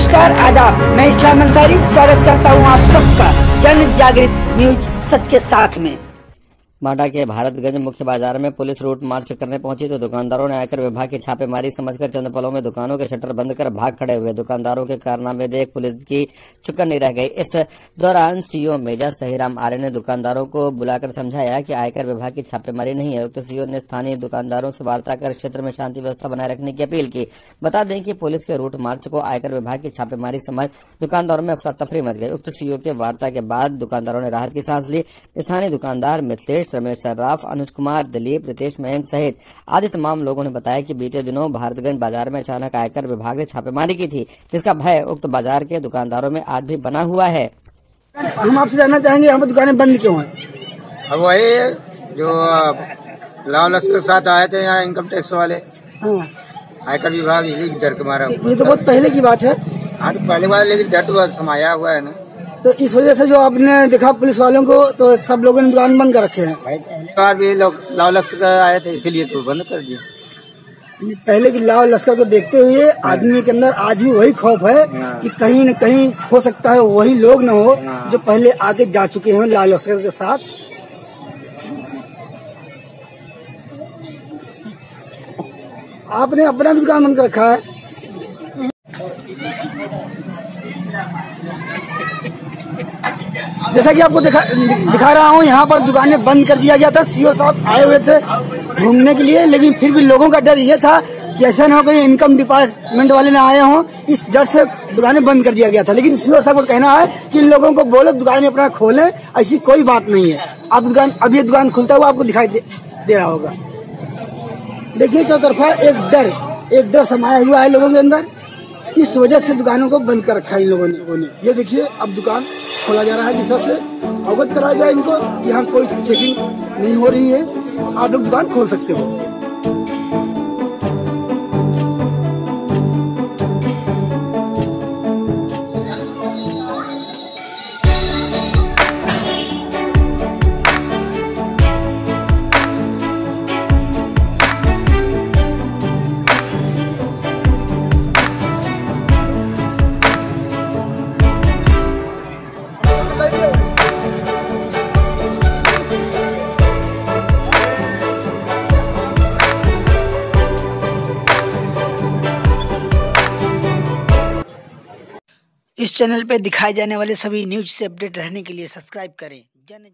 नमस्कार, आदाब। मैं इस्लाम अंसारी, स्वागत करता हूँ आप सबका जन जागृत न्यूज़ सच के साथ में। माडा के भारतगंज मुख्य बाज़ार में पुलिस रूट मार्च करने पहुँची तो दुकानदारों ने आयकर विभाग की छापेमारी समझकर चंद पलों में दुकानों के शटर बंद कर भाग खड़े हुए। दुकानदारों के कारनामे देख पुलिस की चुकन नहीं रह गई। इस दौरान सीओ मेजर सहीराम आर्य ने दुकानदारों को बुलाकर समझाया कि आयकर विभाग की छापेमारी नहीं है। उक्त सीओ ने स्थानीय दुकानदारों से वार्ता कर क्षेत्र में शांति व्यवस्था बनाए रखने की अपील की। बता दें कि पुलिस के रूट मार्च को आयकर विभाग की छापेमारी समझ दुकानदारों में अफरा तफरी मच गई। उक्त सीओ के वार्ता के बाद दुकानदारों ने राहत की सांस ली। स्थानीय दुकानदार मिथिलेश रमेश सर्राफ अनुज कुमार दिलीप रितेश मयंक सहित आदि तमाम लोगों ने बताया कि बीते दिनों भारतगंज बाज़ार में अचानक आयकर विभाग ने छापेमारी की थी जिसका भय उक्त बाज़ार के दुकानदारों में आज भी बना हुआ है। हम आपसे जानना चाहेंगे पर दुकानें बंद क्यों हैं? अब वही जो लाल लश्कर के साथ आए थे यहाँ इनकम टैक्स वाले। हाँ। आयकर विभाग इसी डर के मारा ये तो बहुत पहले की बात है। हाँ तो पहले वाले लेकिन डर तो समाया हुआ है ना। तो इस वजह से जो आपने देखा पुलिस वालों को तो सब लोगों ने दुकान बंद कर रखे हैं। पहली बार भी लोग लाल लश्कर आए थे इसीलिए तो बंद कर दिया। पहले की लाव लश्कर को देखते हुए आदमी के अंदर आज भी वही खौफ है कि कहीं न कहीं हो सकता है वही लोग न हो जो पहले आगे जा चुके हैं लाल लश्कर के साथ। आपने अपना भी दुकान बंद कर रखा है? जैसा कि आपको दिखा दिखा रहा हूँ यहाँ पर दुकानें बंद कर दिया गया था। सीओ साहब आए हुए थे घूमने के लिए लेकिन फिर भी लोगों का डर ये था कि ऐसा ना हो कहीं इनकम डिपार्टमेंट वाले ना आए हों। इस डर से दुकानें बंद कर दिया गया था। लेकिन सीओ साहब का कहना है कि इन लोगों को बोलो दुकानें अपना खोलें ऐसी कोई बात नहीं है। अब दुकान अब ये दुकान खुलता हुआ आपको दिखाई दे, दे रहा होगा। देखिए चौतरफा एक डर एक डर समाया हुआ है लोगों के अंदर। इस वजह से दुकानों को बंद कर रखा है इन लोगों ने। ये देखिए अब दुकान खोला जा रहा है जिस तरह से। अवगत कराया जाए इनको यहाँ कोई चेकिंग नहीं हो रही है। आप लोग दुकान खोल सकते हो। इस चैनल पर दिखाए जाने वाले सभी न्यूज़ से अपडेट रहने के लिए सब्सक्राइब करें। जन